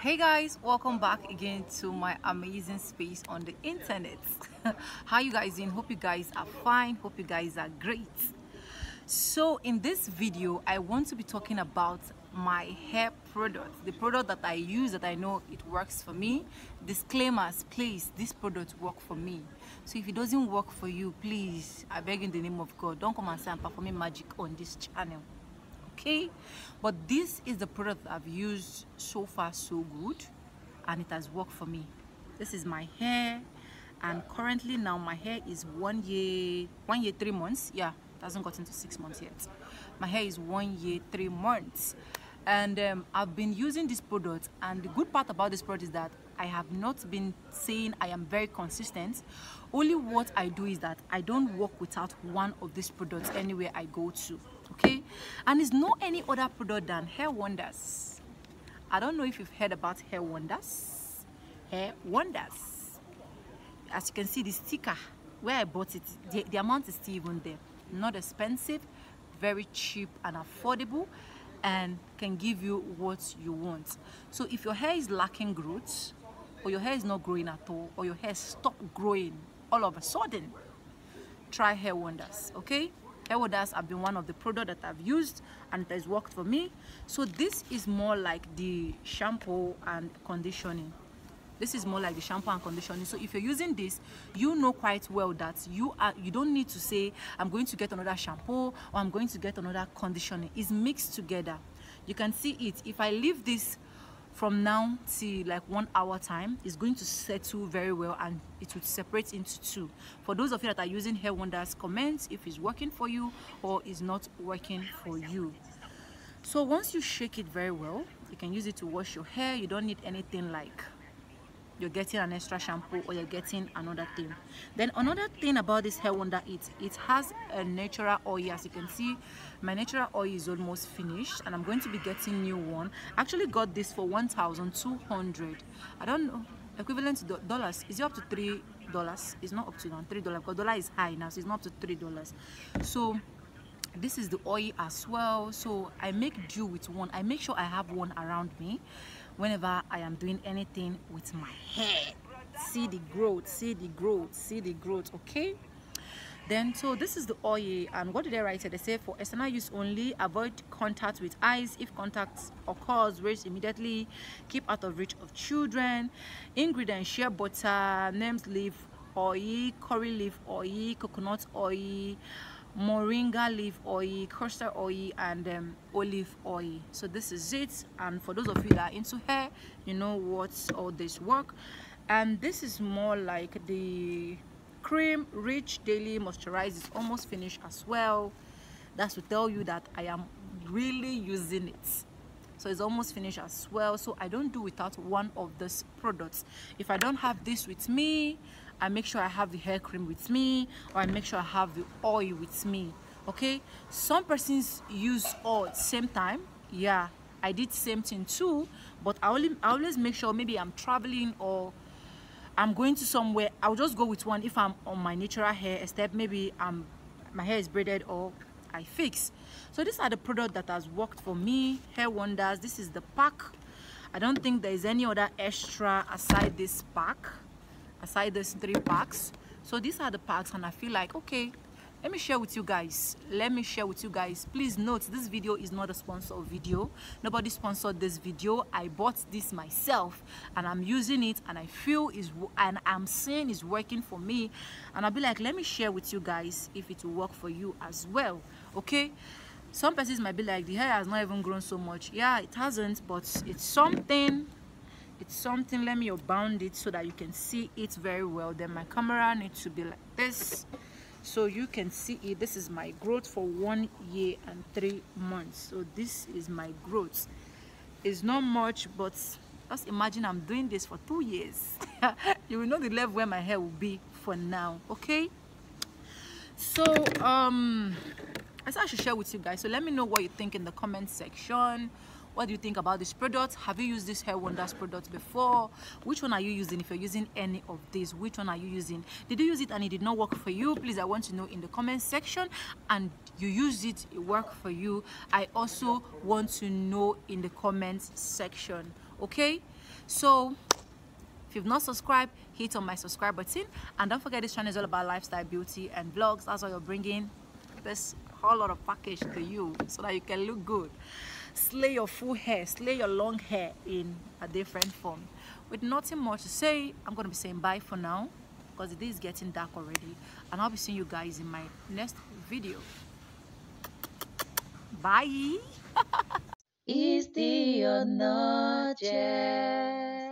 hey guys welcome back again to my amazing space on the internet. How you guys doing? Hope you guys are fine. Hope you guys are great. So in this video i want to be talking about my hair product the product that i use that i know it works for me. Disclaimers please this product work for me. So if it doesn't work for you please i beg in the name of god don't come and say i'm performing magic on this channel okay but this is the product i've used so far so good and it has worked for me. This is my hair and currently now my hair is one year one year three months. Yeah it hasn't gotten to six months yet. My hair is one year three months. And um, I've been using this product and the good part about this product is that I have not been saying I am very consistent. Only what I do is that I don't work without one of these products anywhere I go to okay? And it's no any other product than hair wonders. I don't know if you've heard about hair wonders. Hair wonders. As you can see the sticker where I bought it the, the amount is still even there. Not expensive very cheap and affordable and can give you what you want. So if your hair is lacking growth or your hair is not growing at all or your hair stopped growing all of a sudden try hair wonders okay? Hair wonders have been one of the product that i've used and it has worked for me. So this is more like the shampoo and conditioning. This is more like the shampoo and conditioning. So if you're using this you know quite well that you are you don't need to say i'm going to get another shampoo or i'm going to get another conditioning. It's mixed together. You can see it. If i leave this from now till like one hour time it's going to settle very well and it will separate into two. For those of you that are using hair wonders comment if it's working for you or is not working for you. So once you shake it very well you can use it to wash your hair. You don't need anything like you're getting an extra shampoo or you're getting another thing. Then another thing about this hair wonder it it has a natural oil. As you can see my natural oil is almost finished and i'm going to be getting new one. I actually got this for 1200 i don't know equivalent to dollars. Is it up to three dollars? It's not up to now three dollars because dollar is high now so it's not up to three dollars. So this is the oil as well. So i make do with one. I make sure i have one around me whenever i am doing anything with my hair see the growth see the growth see the growth okay? Then so this is the oil and what did they write here? They say for external use only avoid contact with eyes. If contact occurs rinse immediately. Keep out of reach of children. Ingredients shea butter neem leaf oil curry leaf oil coconut oil moringa leaf oil castor oil and um, olive oil. So this is it. And for those of you that are into hair you know what's all this work. And this is more like the cream rich daily moisturizer. Is almost finished as well. That's to tell you that i am really using it so it's almost finished as well. So i don't do without one of these products. If i don't have this with me i make sure i have the hair cream with me or i make sure i have the oil with me okay? Some persons use all same time. Yeah i did same thing too but i only I always make sure maybe i'm traveling or i'm going to somewhere. I'll just go with one if i'm on my natural hair except maybe i'm my hair is braided or I fix. So these are the product that has worked for me hair wonders. This is the pack. I don't think there is any other extra aside this pack aside these three packs. So these are the packs and I feel like okay let me share with you guys. Let me share with you guys. Please note this video is not a sponsored video. Nobody sponsored this video. I bought this myself and i'm using it and i feel is and i'm seeing is working for me. And i'll be like let me share with you guys if it will work for you as well okay? Some persons might be like the hair has not even grown so much. Yeah it hasn't but it's something it's something. Let me bound it so that you can see it very well. Then my camera needs to be like this so you can see it. This is my growth for one year and three months. So this is my growth. It's not much but just imagine i'm doing this for two years. You will know the level where my hair will be for now okay? So um i thought i should share with you guys. So let me know what you think in the comment section what do you think about this product? Have you used this hair wonders product before? Which one are you using if you're using any of these which one are you using? Did you use it and it did not work for you? Please i want to know in the comment section. And you use it it worked for you. I also want to know in the comments section okay? So if you've not subscribed hit on my subscribe button. And don't forget this channel is all about lifestyle beauty and vlogs. That's why you're bringing this whole lot of package to you so that you can look good slay your full hair slay your long hair in a different form with nothing more to say i'm going to be saying bye for now because it is getting dark already and i'll be seeing you guys in my next video bye is the yet?